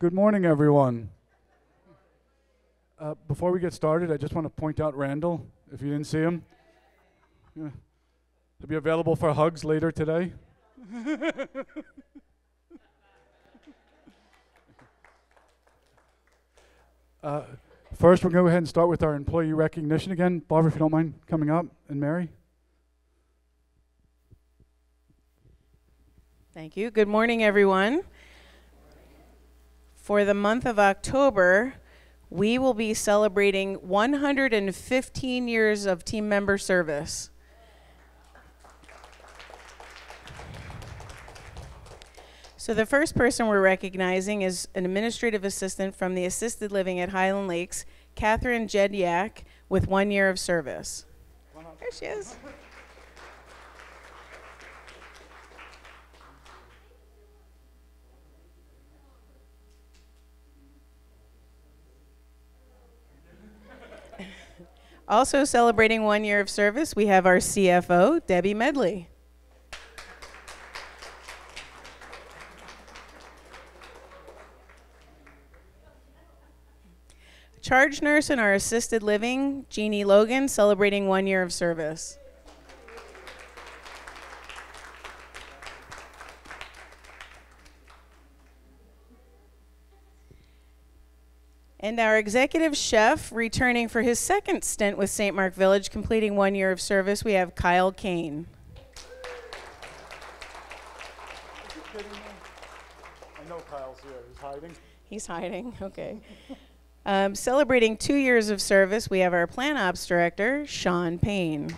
Good morning, everyone. Uh, before we get started, I just want to point out Randall, if you didn't see him. Yeah. He'll be available for hugs later today. uh, first, we're going to go ahead and start with our employee recognition again. Barbara, if you don't mind coming up, and Mary. Thank you. Good morning, everyone. For the month of October, we will be celebrating 115 years of team member service. So, the first person we're recognizing is an administrative assistant from the assisted living at Highland Lakes, Catherine Jedyak, with one year of service. There she is. Also celebrating one year of service, we have our CFO, Debbie Medley. Charge nurse in our assisted living, Jeannie Logan, celebrating one year of service. And our executive chef, returning for his second stint with St. Mark Village, completing one year of service, we have Kyle Kane. I know Kyle's here. He's hiding. He's hiding, okay. Um, celebrating two years of service, we have our Plant Ops Director, Sean Payne.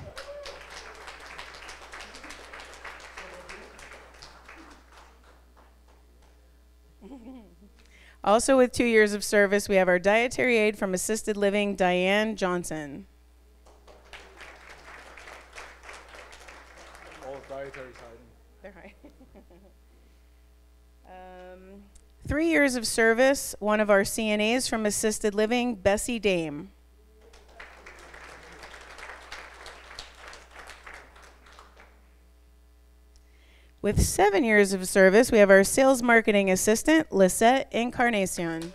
Also, with two years of service, we have our dietary aide from assisted living, Diane Johnson. All dietary. They're right. um, three years of service, one of our CNAs from assisted living, Bessie Dame. With seven years of service, we have our sales marketing assistant, Lisette Encarnacion.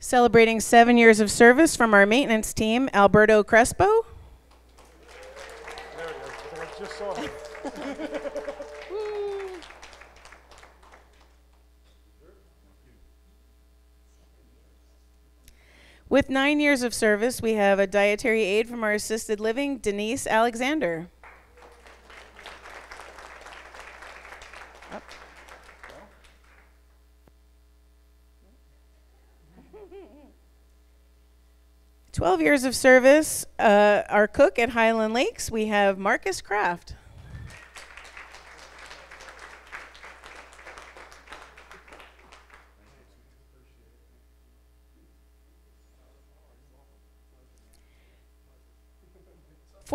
Celebrating seven years of service from our maintenance team, Alberto Crespo. There he is. I just saw him. With nine years of service, we have a dietary aide from our assisted living, Denise Alexander. 12 years of service, uh, our cook at Highland Lakes, we have Marcus Kraft.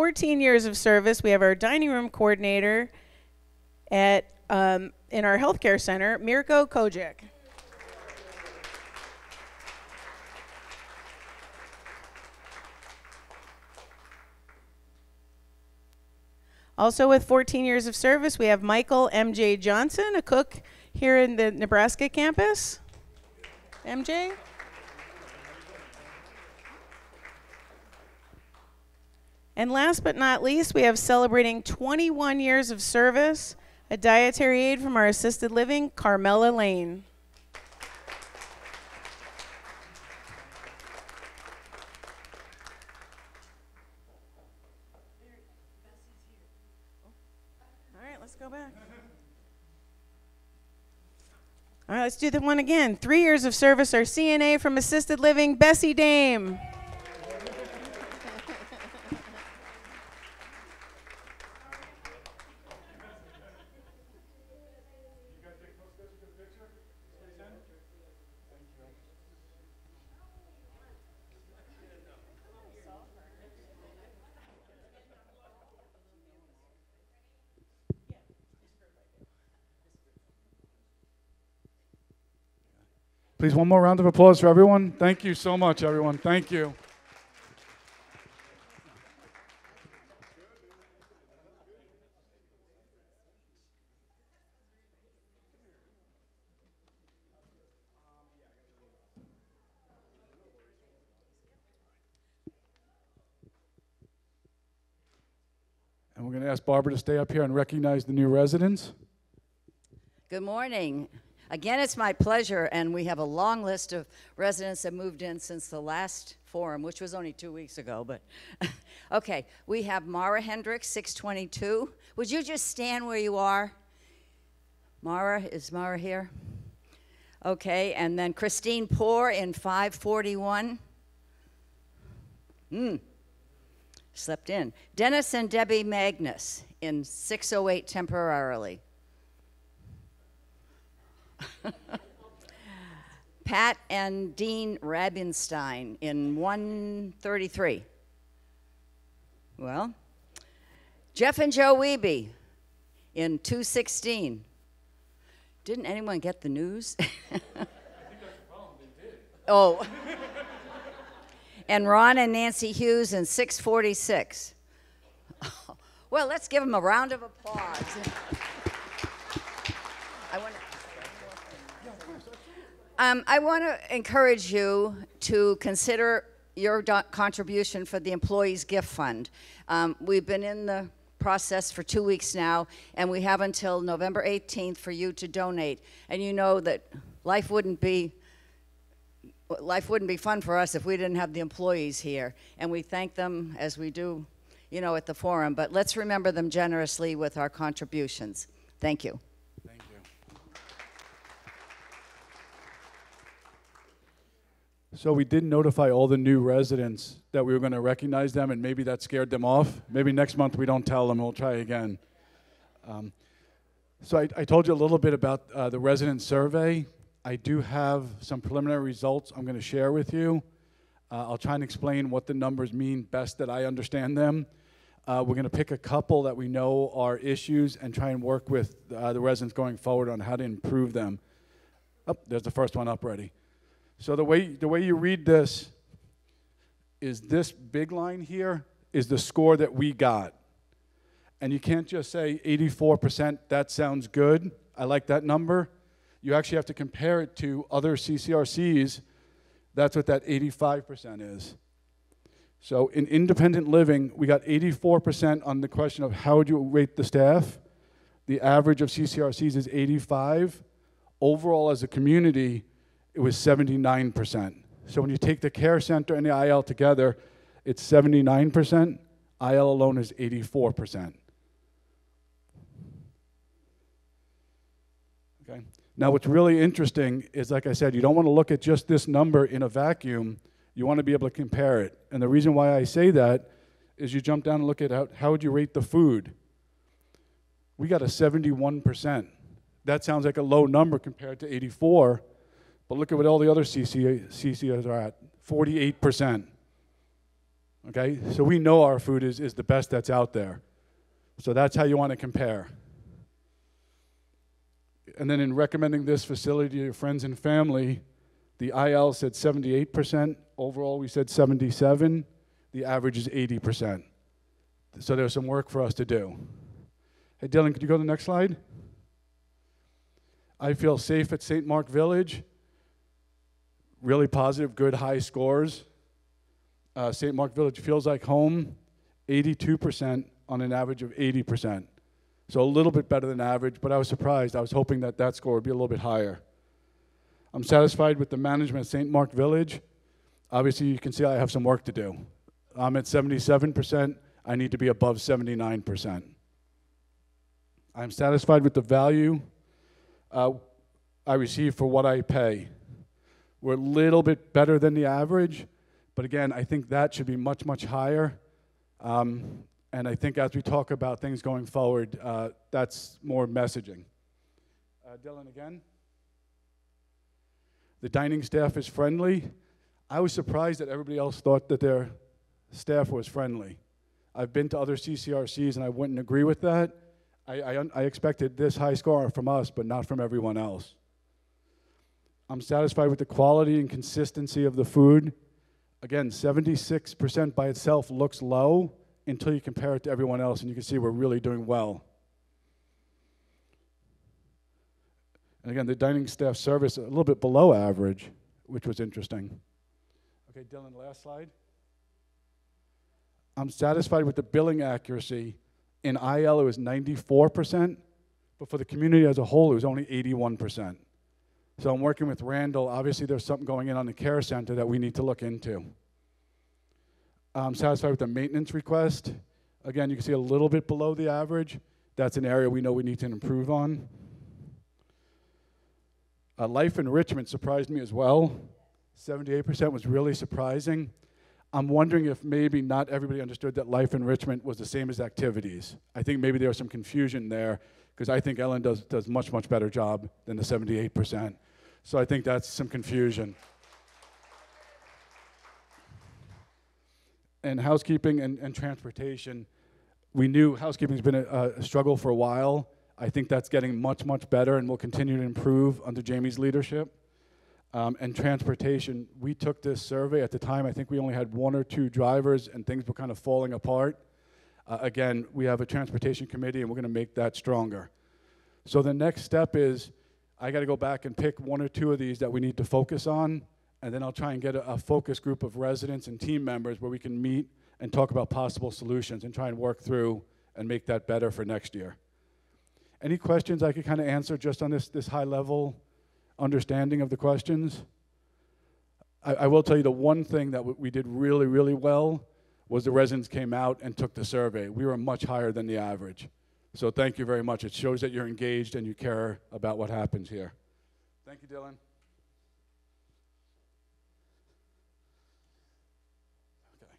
Fourteen years of service. We have our dining room coordinator at um, in our healthcare center, Mirko Kojic. Also, with 14 years of service, we have Michael M.J. Johnson, a cook here in the Nebraska campus. MJ? And last but not least, we have celebrating 21 years of service, a dietary aide from our assisted living, Carmela Lane. All right, let's go back. All right, let's do the one again. Three years of service, our CNA from assisted living, Bessie Dame. Please, one more round of applause for everyone. Thank you so much, everyone. Thank you. And we're going to ask Barbara to stay up here and recognize the new residents. Good morning. Again, it's my pleasure, and we have a long list of residents that moved in since the last forum, which was only two weeks ago. But okay, we have Mara Hendricks, 622. Would you just stand where you are? Mara, is Mara here? Okay, and then Christine Poor in 541. Hmm. Slept in. Dennis and Debbie Magnus in 608 temporarily. Pat and Dean Rabinstein in 133. Well, Jeff and Joe Wiebe in 216. Didn't anyone get the news? oh. and Ron and Nancy Hughes in 646. well, let's give them a round of applause. I want um, I want to encourage you to consider your contribution for the Employees Gift Fund. Um, we've been in the process for two weeks now, and we have until November 18th for you to donate. And you know that life wouldn't be life wouldn't be fun for us if we didn't have the employees here. And we thank them as we do, you know, at the forum. But let's remember them generously with our contributions. Thank you. So we didn't notify all the new residents that we were going to recognize them, and maybe that scared them off. Maybe next month we don't tell them, we'll try again. Um, so I, I told you a little bit about uh, the resident survey. I do have some preliminary results I'm going to share with you. Uh, I'll try and explain what the numbers mean best that I understand them. Uh, we're going to pick a couple that we know are issues and try and work with uh, the residents going forward on how to improve them. Oh, there's the first one up ready. So the way, the way you read this is this big line here is the score that we got. And you can't just say 84%, that sounds good. I like that number. You actually have to compare it to other CCRCs. That's what that 85% is. So in independent living, we got 84% on the question of how would you rate the staff. The average of CCRCs is 85. Overall, as a community, it was 79%. So when you take the care center and the IL together, it's 79%. IL alone is 84%. Okay. Now, what's really interesting is, like I said, you don't want to look at just this number in a vacuum. You want to be able to compare it. And the reason why I say that is you jump down and look at how, how would you rate the food. We got a 71%. That sounds like a low number compared to 84, but look at what all the other CC, CCOs are at 48%. Okay? So we know our food is, is the best that's out there. So that's how you want to compare. And then in recommending this facility to your friends and family, the IL said 78%. Overall, we said 77. The average is 80%. So there's some work for us to do. Hey, Dylan, could you go to the next slide? I feel safe at St. Mark Village. Really positive, good, high scores. Uh, St. Mark Village feels like home, 82% on an average of 80%. So a little bit better than average, but I was surprised. I was hoping that that score would be a little bit higher. I'm satisfied with the management of St. Mark Village. Obviously, you can see I have some work to do. I'm at 77%. I need to be above 79%. I'm satisfied with the value uh, I receive for what I pay. We're a little bit better than the average, but again, I think that should be much, much higher. Um, and I think as we talk about things going forward, uh, that's more messaging. Uh, Dylan, again. The dining staff is friendly. I was surprised that everybody else thought that their staff was friendly. I've been to other CCRCs and I wouldn't agree with that. I, I, I expected this high score from us, but not from everyone else. I'm satisfied with the quality and consistency of the food. Again, 76% by itself looks low until you compare it to everyone else, and you can see we're really doing well. And again, the dining staff service a little bit below average, which was interesting. Okay, Dylan, last slide. I'm satisfied with the billing accuracy In IL, it was 94%, but for the community as a whole, it was only 81%. So I'm working with Randall. Obviously, there's something going in on the care center that we need to look into. I'm satisfied with the maintenance request. Again, you can see a little bit below the average. That's an area we know we need to improve on. Uh, life enrichment surprised me as well. 78% was really surprising. I'm wondering if maybe not everybody understood that life enrichment was the same as activities. I think maybe there was some confusion there because I think Ellen does does much much better job than the 78%. So I think that's some confusion. And housekeeping and, and transportation, we knew housekeeping's been a, a struggle for a while. I think that's getting much much better and will continue to improve under Jamie's leadership. Um, and transportation, we took this survey at the time. I think we only had one or two drivers, and things were kind of falling apart. Uh, again, we have a transportation committee, and we're going to make that stronger. So the next step is I got to go back and pick one or two of these that we need to focus on, and then I'll try and get a, a focus group of residents and team members where we can meet and talk about possible solutions and try and work through and make that better for next year. Any questions I could kind of answer just on this, this high level understanding of the questions? I, I will tell you the one thing that we did really, really well was the residents came out and took the survey. We were much higher than the average. So thank you very much. It shows that you're engaged and you care about what happens here. Thank you, Dylan. Okay.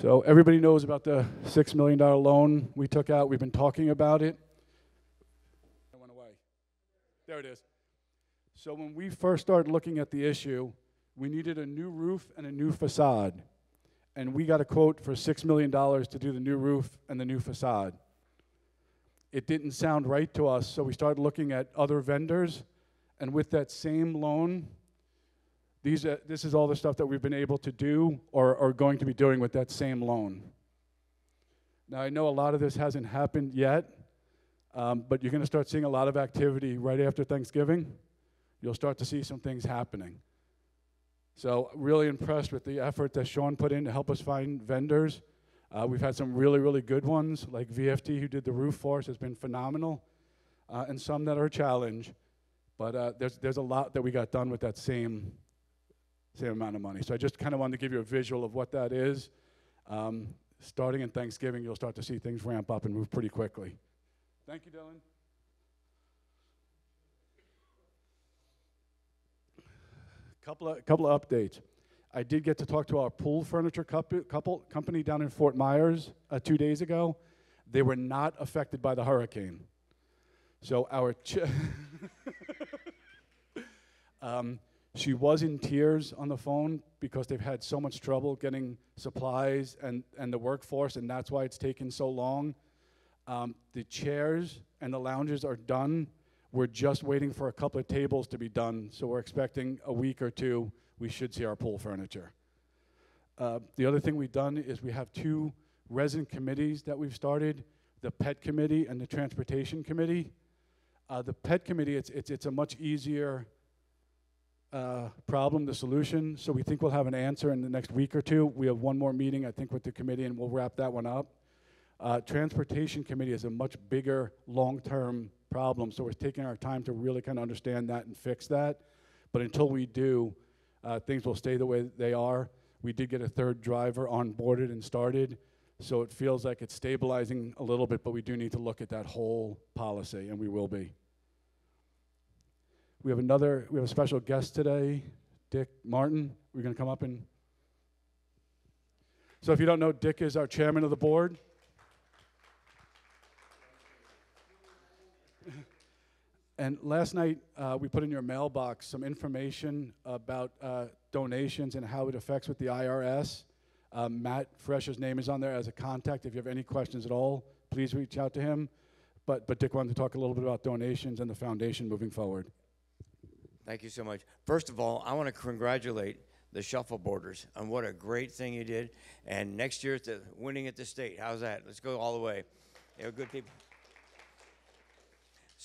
So everybody knows about the $6 million loan we took out. We've been talking about it. It went away. There it is. So when we first started looking at the issue, we needed a new roof and a new facade. And we got a quote for $6 million to do the new roof and the new facade. It didn't sound right to us, so we started looking at other vendors. And with that same loan, these, uh, this is all the stuff that we've been able to do or are going to be doing with that same loan. Now, I know a lot of this hasn't happened yet, um, but you're going to start seeing a lot of activity right after Thanksgiving. You'll start to see some things happening. So, really impressed with the effort that Sean put in to help us find vendors. Uh, we've had some really, really good ones, like VFT, who did the roof for us, has been phenomenal, uh, and some that are a challenge. But uh, there's, there's a lot that we got done with that same, same amount of money. So I just kind of wanted to give you a visual of what that is. Um, starting in Thanksgiving, you'll start to see things ramp up and move pretty quickly. Thank you, Dylan. Couple of, couple of updates. I did get to talk to our pool furniture couple, company down in Fort Myers uh, two days ago. They were not affected by the hurricane. So our um, she was in tears on the phone because they've had so much trouble getting supplies and, and the workforce, and that's why it's taken so long. Um, the chairs and the lounges are done. We're just waiting for a couple of tables to be done, so we're expecting a week or two. We should see our pool furniture. Uh, the other thing we've done is we have two resident committees that we've started the pet committee and the transportation committee. Uh, the pet committee, it's, it's, it's a much easier uh, problem, the solution. So we think we'll have an answer in the next week or two. We have one more meeting, I think, with the committee, and we'll wrap that one up. Uh, transportation committee is a much bigger, long-term problem, so we're taking our time to really kind of understand that and fix that. But until we do, uh, things will stay the way they are. We did get a third driver onboarded and started, so it feels like it's stabilizing a little bit, but we do need to look at that whole policy, and we will be. We have another, we have a special guest today, Dick Martin. We're going to come up and. So, if you don't know, Dick is our chairman of the board. And last night, uh, we put in your mailbox some information about uh, donations and how it affects with the IRS. Um, Matt Fresh's name is on there as a contact. If you have any questions at all, please reach out to him. But, but Dick wanted to talk a little bit about donations and the foundation moving forward. Thank you so much. First of all, I want to congratulate the shuffleboarders on what a great thing you did. And next year, it's the winning at the state. How's that? Let's go all the way. They're good people.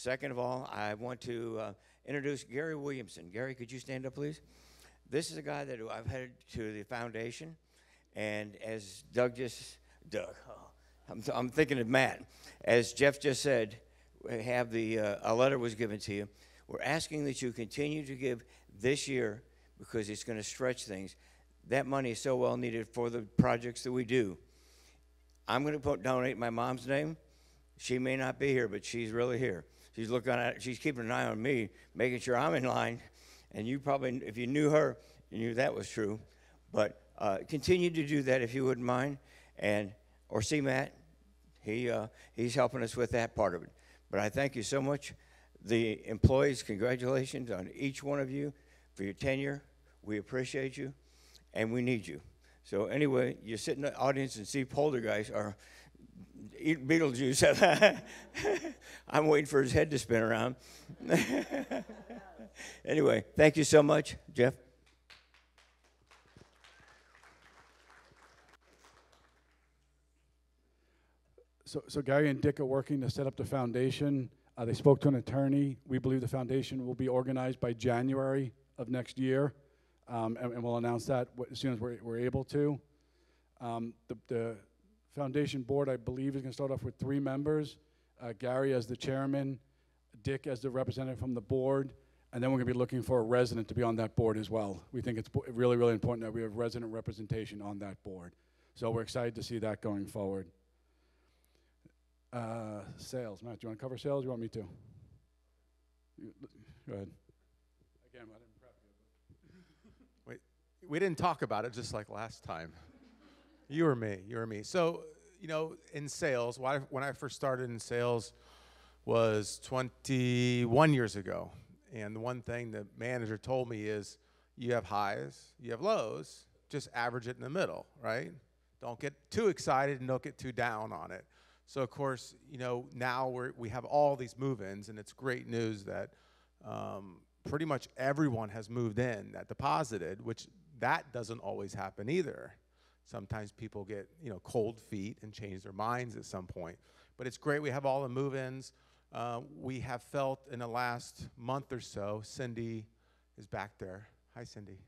Second of all, I want to uh, introduce Gary Williamson. Gary, could you stand up, please? This is a guy that I've headed to the foundation, and as Doug just, Doug, oh, I'm, I'm thinking of Matt. As Jeff just said, have the uh, a letter was given to you. We're asking that you continue to give this year because it's going to stretch things. That money is so well needed for the projects that we do. I'm going to put donate my mom's name. She may not be here, but she's really here. She's looking at. She's keeping an eye on me, making sure I'm in line. And you probably, if you knew her, you knew that was true. But uh, continue to do that if you wouldn't mind. And or see Matt, he uh, he's helping us with that part of it. But I thank you so much. The employees, congratulations on each one of you for your tenure. We appreciate you, and we need you. So anyway, you sit in the audience and see poltergeist or eat Beetlejuice. I'm waiting for his head to spin around. anyway, thank you so much, Jeff. So, so Gary and Dick are working to set up the foundation. Uh, they spoke to an attorney. We believe the foundation will be organized by January of next year, um, and, and we'll announce that as soon as we're, we're able to. Um, the, the foundation board, I believe, is going to start off with three members uh, Gary as the chairman, Dick as the representative from the board, and then we're going to be looking for a resident to be on that board as well. We think it's really, really important that we have resident representation on that board. So we're excited to see that going forward. Uh, sales, Matt, do you want to cover sales? Or you want me to? You- Go ahead. Again, I didn't prep you. we didn't talk about it just like last time. You or me, you or me. So, you know, in sales, when I, first started in sales was 21 years ago. And the one thing the manager told me is you have highs, you have lows, just average it in the middle, right? Don't get too excited and don't get too down on it. So, of course, you know, now we're, we have all these move ins, and it's great news that um, pretty much everyone has moved in that deposited, which that doesn't always happen either. Sometimes people get, you know, cold feet and change their minds at some point. But it's great we have all the move-ins. Uh, we have felt in the last month or so, Cindy is back there. Hi, Cindy.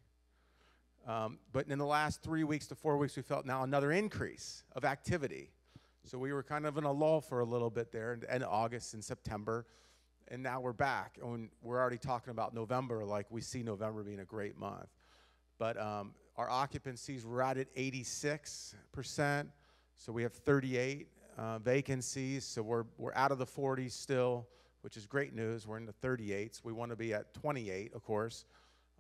Um, but in the last three weeks to four weeks, we felt now another increase of activity. So we were kind of in a lull for a little bit there in, in August and September, and now we're back. And we're already talking about November, like we see November being a great month. But um, our occupancies were out at 86%, so we have 38 uh, vacancies, so we're, we're out of the 40s still, which is great news. We're in the 38s. We want to be at 28, of course,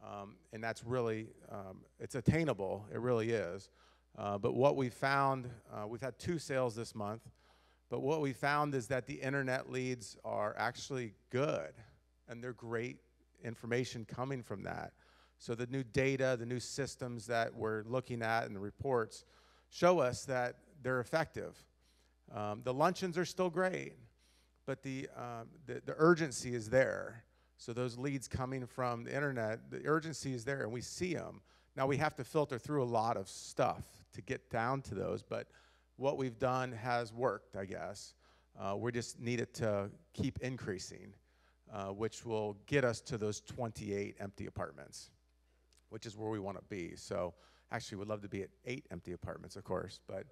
um, and that's really, um, it's attainable. It really is. Uh, but what we found, uh, we've had two sales this month, but what we found is that the internet leads are actually good, and they're great information coming from that. So the new data, the new systems that we're looking at and the reports show us that they're effective. Um, the luncheons are still great, but the, um, the, the urgency is there. So those leads coming from the internet, the urgency is there, and we see them. Now we have to filter through a lot of stuff to get down to those, but what we've done has worked, I guess. Uh, we just need it to keep increasing, uh, which will get us to those 28 empty apartments, which is where we want to be. So actually, we'd love to be at eight empty apartments, of course, but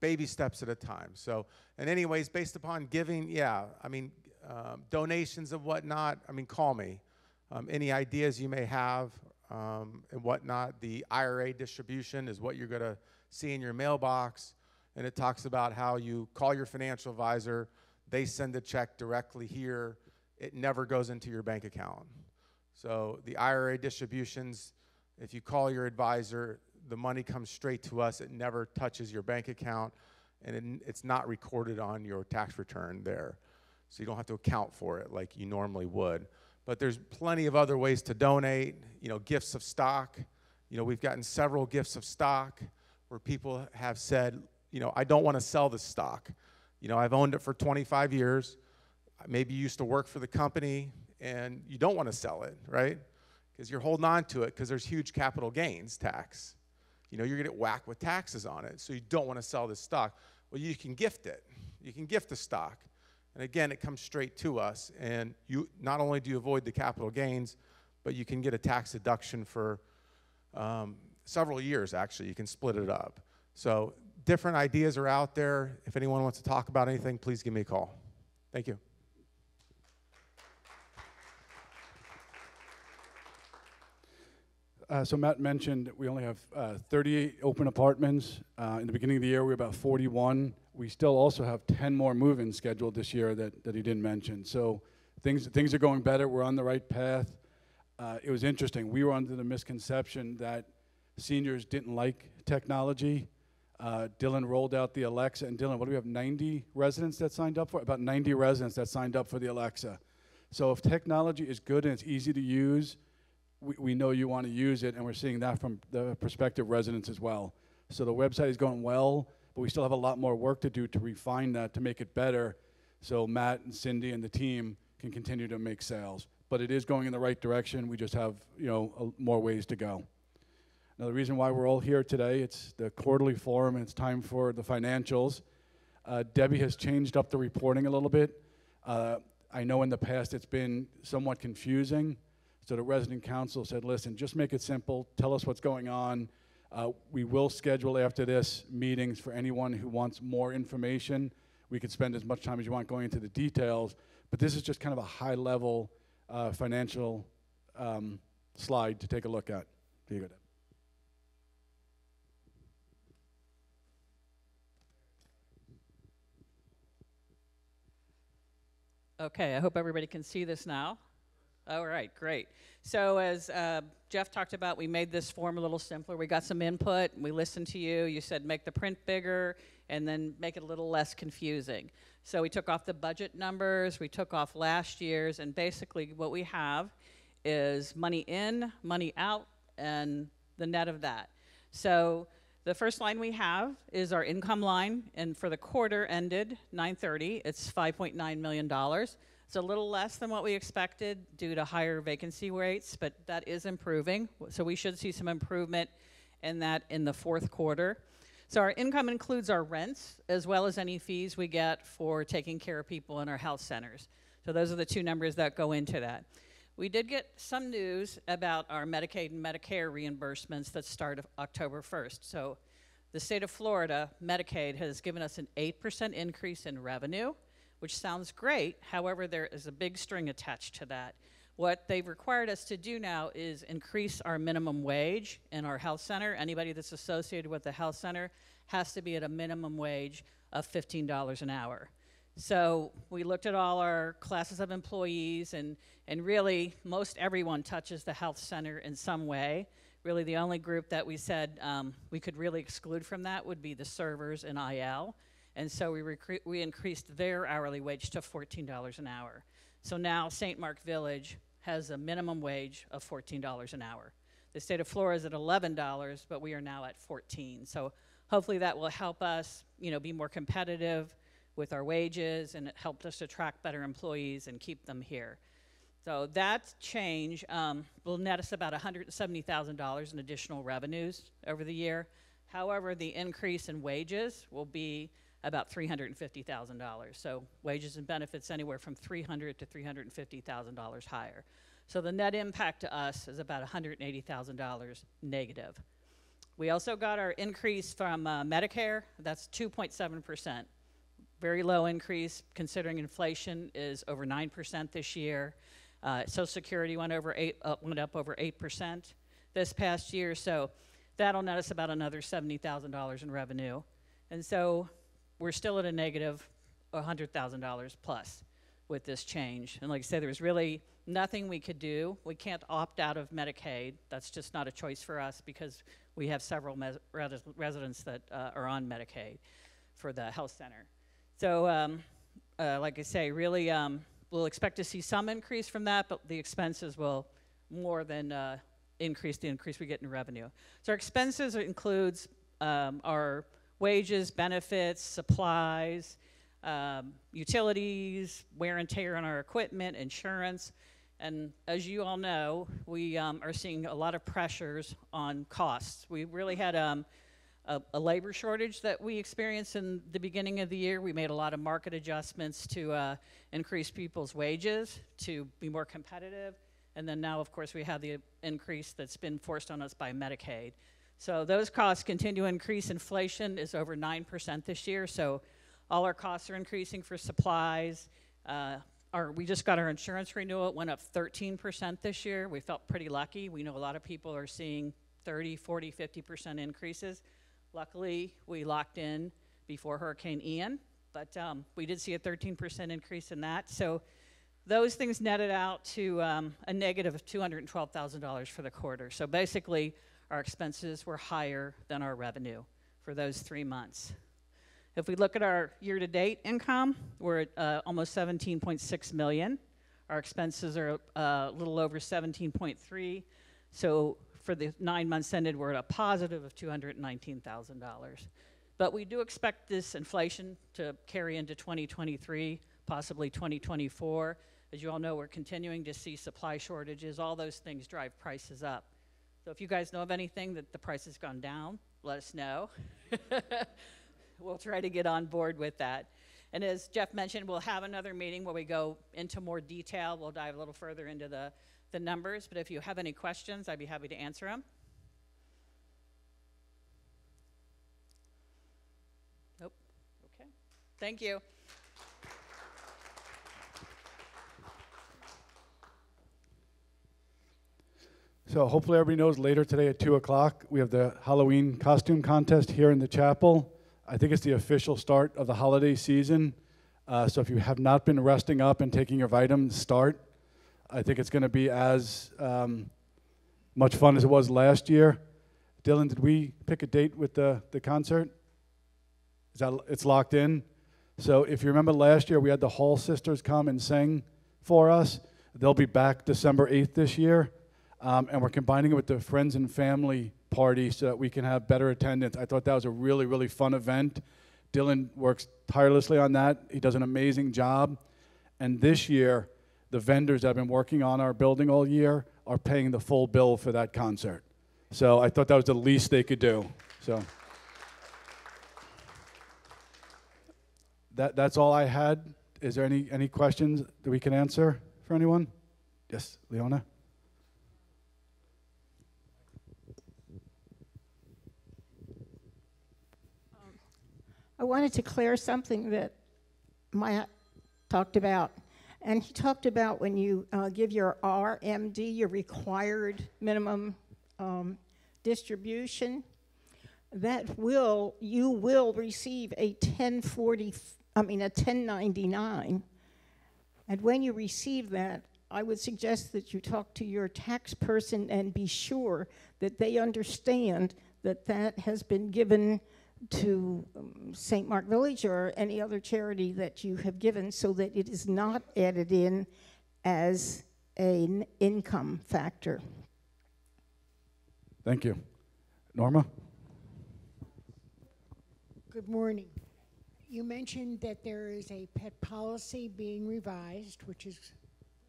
baby steps at a time. So, and anyways, based upon giving, yeah, I mean, um, donations and whatnot, I mean, call me. Um, any ideas you may have um, and whatnot, the IRA distribution is what you're going to see in your mailbox. And it talks about how you call your financial advisor, they send a check directly here, it never goes into your bank account. So the IRA distributions, if you call your advisor, the money comes straight to us. It never touches your bank account, and it, it's not recorded on your tax return there. So you don't have to account for it like you normally would. But there's plenty of other ways to donate. You know, gifts of stock. You know, we've gotten several gifts of stock where people have said, you know, I don't want to sell this stock. You know, I've owned it for 25 years. Maybe you used to work for the company and you don't want to sell it, right? Because you're holding on to it because there's huge capital gains tax. You know, you're going to get whacked with taxes on it, so you don't want to sell this stock. Well, you can gift it. You can gift the stock. And again, it comes straight to us. And you not only do you avoid the capital gains, but you can get a tax deduction for um, several years, actually. You can split it up. So different ideas are out there. If anyone wants to talk about anything, please give me a call. Thank you. Uh, so Matt mentioned we only have uh, 38 open apartments. Uh, in the beginning of the year, we were about 41. We still also have 10 more move-ins scheduled this year that, that he didn't mention. So things things are going better. We're on the right path. Uh, it was interesting. We were under the misconception that seniors didn't like technology. Uh, Dylan rolled out the Alexa, and Dylan, what do we have? 90 residents that signed up for? About 90 residents that signed up for the Alexa. So if technology is good and it's easy to use, we, we know you want to use it, and we're seeing that from the prospective residents as well. So the website is going well, but we still have a lot more work to do to refine that to make it better. So Matt and Cindy and the team can continue to make sales. But it is going in the right direction. We just have you know a, more ways to go. Now the reason why we're all here today, it's the quarterly forum, and it's time for the financials. Uh, Debbie has changed up the reporting a little bit. Uh, I know in the past it's been somewhat confusing. So the resident council said, listen, just make it simple. Tell us what's going on. Uh, we will schedule after this meetings for anyone who wants more information. We could spend as much time as you want going into the details, but this is just kind of a high level uh, financial um, slide to take a look at. Here you go, Okay, I hope everybody can see this now. All right, great. So as uh, Jeff talked about, we made this form a little simpler. We got some input. We listened to you. You said make the print bigger and then make it a little less confusing. So we took off the budget numbers. We took off last year's, and basically what we have is money in, money out, and the net of that. So the first line we have is our income line, and for the quarter ended 9:30, it's 5.9 million dollars. It's a little less than what we expected due to higher vacancy rates, but that is improving. So we should see some improvement in that in the fourth quarter. So our income includes our rents as well as any fees we get for taking care of people in our health centers. So those are the two numbers that go into that. We did get some news about our Medicaid and Medicare reimbursements that start October 1st. So the state of Florida, Medicaid, has given us an 8% increase in revenue which sounds great. However, there is a big string attached to that. What they've required us to do now is increase our minimum wage in our health center. Anybody that's associated with the health center has to be at a minimum wage of $15 an hour. So we looked at all our classes of employees, and, and really, most everyone touches the health center in some way. Really, the only group that we said um, we could really exclude from that would be the servers in IL. And so we, recruit, we increased their hourly wage to $14 an hour. So now St. Mark Village has a minimum wage of $14 an hour. The state of Florida is at $11, but we are now at 14. So hopefully that will help us, you know, be more competitive with our wages, and it helped us attract better employees and keep them here. So that change um, will net us about $170,000 in additional revenues over the year. However, the increase in wages will be about $350,000. So wages and benefits anywhere from $300 to $350,000 higher. So the net impact to us is about $180,000 negative. We also got our increase from uh, Medicare. That's 2.7%. Very low increase considering inflation is over 9% this year. Uh, Social Security went over eight, uh, went up over 8% this past year. So that'll net us about another $70,000 in revenue. And so we're still at a negative $100,000 plus with this change. And like I said, there's really nothing we could do. We can't opt out of Medicaid. That's just not a choice for us because we have several res residents that uh, are on Medicaid for the health center. So, um, uh, like I say, really, um, we'll expect to see some increase from that, but the expenses will more than uh, increase the increase we get in revenue. So our expenses includes um, our wages, benefits, supplies, um, utilities, wear and tear on our equipment, insurance. And as you all know, we um, are seeing a lot of pressures on costs. We really had um, a, a, labor shortage that we experienced in the beginning of the year. We made a lot of market adjustments to uh, increase people's wages to be more competitive. And then now, of course, we have the increase that's been forced on us by Medicaid. So those costs continue to increase. Inflation is over 9% this year. So all our costs are increasing for supplies. Uh, our, we just got our insurance renewal. It went up 13% this year. We felt pretty lucky. We know a lot of people are seeing 30, 40, 50% increases. Luckily, we locked in before Hurricane Ian, but um, we did see a 13% increase in that. So those things netted out to um, a negative of $212,000 for the quarter. So basically, our expenses were higher than our revenue for those three months. If we look at our year-to-date income, we're at uh, almost 17.6 million. Our expenses are uh, a little over 17.3. So for the nine months ended, we're at a positive of $219,000. But we do expect this inflation to carry into 2023, possibly 2024. As you all know, we're continuing to see supply shortages. All those things drive prices up. So if you guys know of anything that the price has gone down, let us know. we'll try to get on board with that. And as Jeff mentioned, we'll have another meeting where we go into more detail. We'll dive a little further into the, the numbers. But if you have any questions, I'd be happy to answer them. Nope. Okay. Thank you. So hopefully everybody knows later today at 2 o'clock, we have the Halloween costume contest here in the chapel. I think it's the official start of the holiday season. Uh, so if you have not been resting up and taking your vitamins, start. I think it's going to be as um, much fun as it was last year. Dylan, did we pick a date with the, the concert? Is that it's locked in? So if you remember last year, we had the Hall Sisters come and sing for us. They'll be back December 8th this year. Um, and we're combining it with the friends and family party so that we can have better attendance. I thought that was a really, really fun event. Dylan works tirelessly on that. He does an amazing job. And this year, the vendors that have been working on our building all year are paying the full bill for that concert. So I thought that was the least they could do. So that, that's all I had. Is there any, any questions that we can answer for anyone? Yes, Leona? Wanted to clear something that Maya talked about. And he talked about when you uh, give your RMD, your required minimum um, distribution, that will, you will receive a 1040, I mean, a 1099. And when you receive that, I would suggest that you talk to your tax person and be sure that they understand that that has been given to um, St. Mark Village or any other charity that you have given so that it is not added in as an income factor. Thank you. Norma? Good morning. You mentioned that there is a pet policy being revised, which is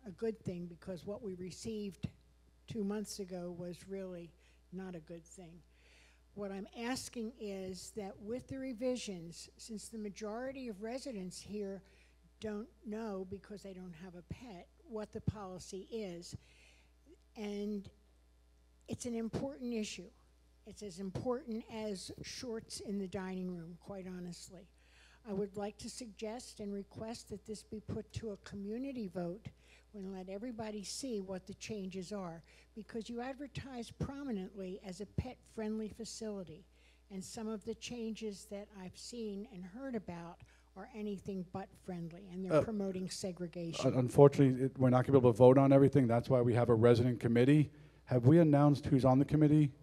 a good thing because what we received two months ago was really not a good thing. What I'm asking is that with the revisions, since the majority of residents here don't know because they don't have a pet what the policy is, and it's an important issue. It's as important as shorts in the dining room, quite honestly. I would like to suggest and request that this be put to a community vote and let everybody see what the changes are because you advertise prominently as a pet friendly facility. And some of the changes that I've seen and heard about are anything but friendly, and they're Uh, promoting segregation. Un- Unfortunately, it- we're not going to be able to vote on everything. That's why we have a resident committee. Have we announced who's on the committee,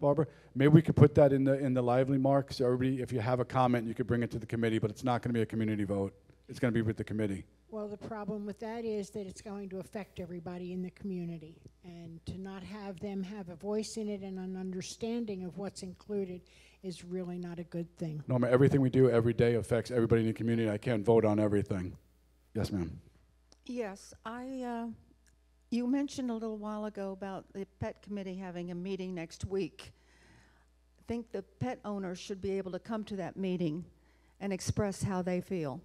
Barbara? Maybe we could put that in the, in the lively mark, so everybody, if you have a comment, you could bring it to the committee, but it's not going to be a community vote. It's going to be with the committee. Well, the problem with that is that it's going to affect everybody in the community. And to not have them have a voice in it and an understanding of what's included is really not a good thing. Norma, everything we do every day affects everybody in the community. I can't vote on everything. Yes, ma'am. Yes, I, uh, you mentioned a little while ago about the pet committee having a meeting next week. I think the pet owners should be able to come to that meeting and express how they feel.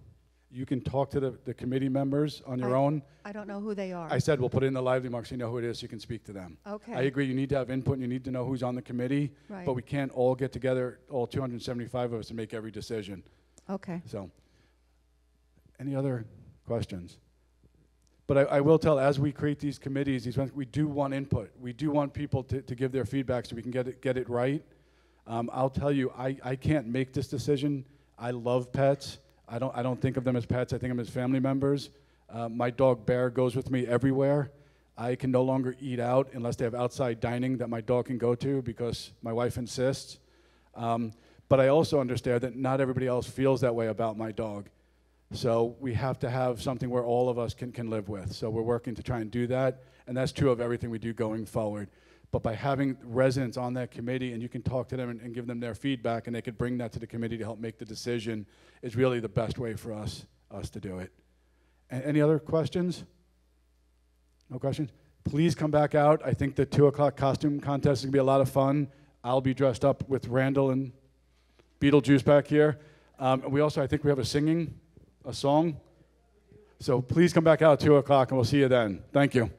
You can talk to the, the committee members on your I- own. I don't know who they are. I said we'll put it in the lively mark so you know who it is, so you can speak to them. Okay. I agree, you need to have input, and you need to know who's on the committee. Right. But we can't all get together, all 275 of us, and make every decision. Okay. So, any other questions? But I, I will tell, as we create these committees, these, we do want input. We do want people to, to give their feedback so we can get it, get it right. Um, I'll tell you, I, I can't make this decision. I love pets. I don't, I don't think of them as pets. I think of them as family members. Uh, my dog Bear goes with me everywhere. I can no longer eat out unless they have outside dining that my dog can go to because my wife insists. Um, but I also understand that not everybody else feels that way about my dog. So we have to have something where all of us can, can live with. So we're working to try and do that. And that's true of everything we do going forward. But by having residents on that committee and you can talk to them and, and give them their feedback and they could bring that to the committee to help make the decision is really the best way for us, us to do it. Any other questions? No questions? Please come back out. I think the two o'clock costume contest is gonna be a lot of fun. I'll be dressed up with Randall and Beetlejuice back here. Um, we also, I think we have a singing, a song. So please come back out at two o'clock and we'll see you then. Thank you.